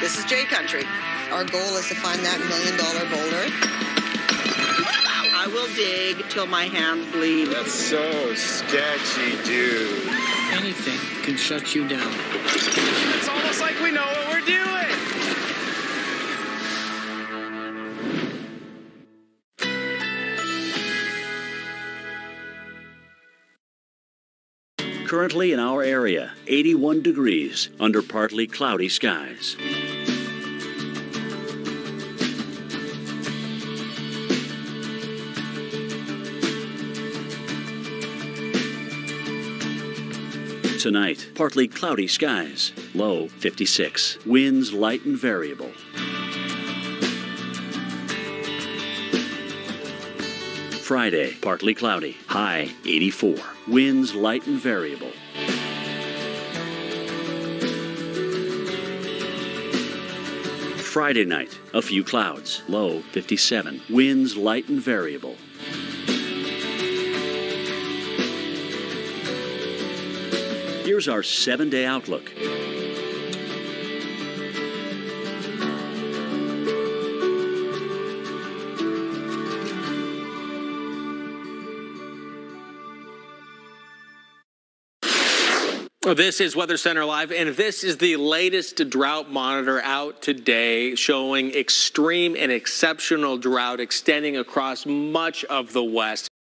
This is J Country. Our goal is to find that million dollar boulder. I will dig till my hands bleed. That's so sketchy, dude. Anything can shut you down. It's almost like we know what we're Currently in our area, 81 degrees under partly cloudy skies. Tonight, partly cloudy skies, low 56, winds light and variable. Friday, partly cloudy, high 84, winds light and variable. Friday night, a few clouds, low 57, winds light and variable. Here's our seven day outlook. This is Weather Center Live, and this is the latest drought monitor out today showing extreme and exceptional drought extending across much of the West.